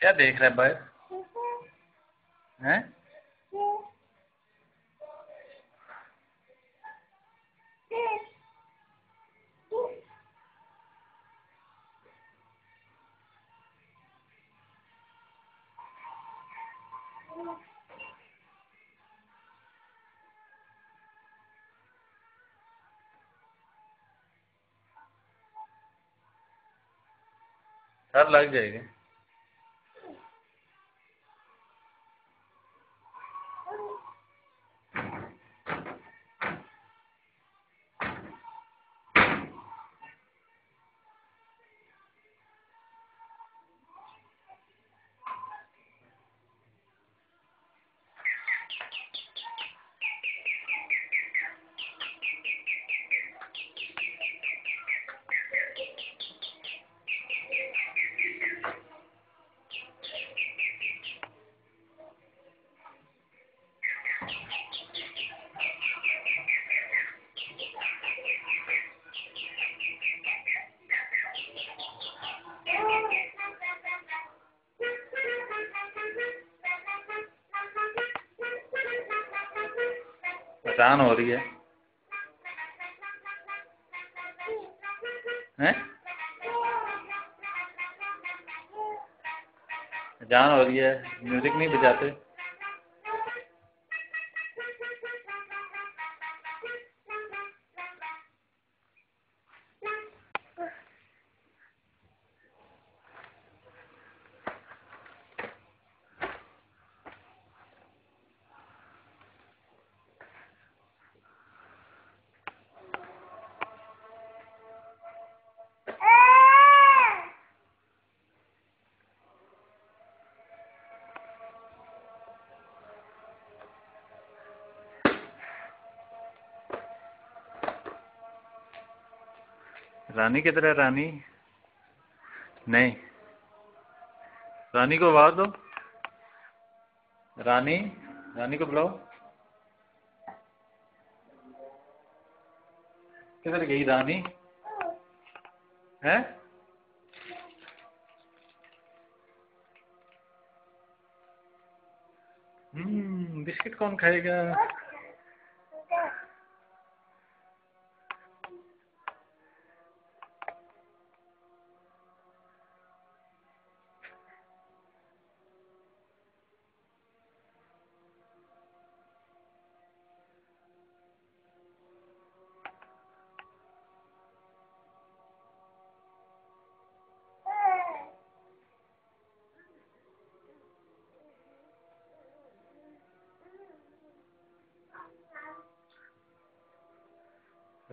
क्या देख रहा है हैं? सर लग जाएगा। पहचान हो रही है। हैं? जान हो रही है। म्यूज़िक नहीं बजाते। रानी किधर है रानी? नहीं। रानी को आवाज़ दो। रानी रानी को बुलाओ। किधर गई रानी? है? हम्म बिस्किट कौन खाएगा?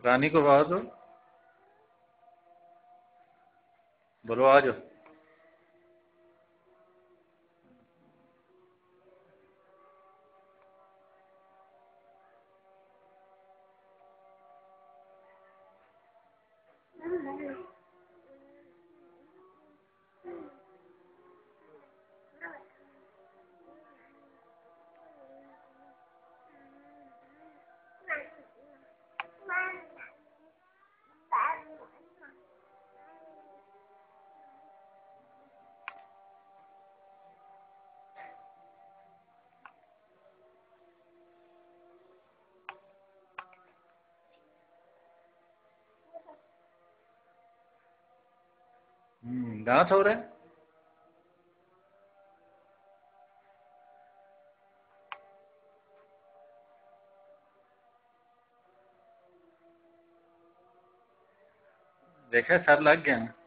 रानी को आवाज़ दो। बोलो आ जाओ। हम्म डांस हो रहा है? देखा सर लग गया।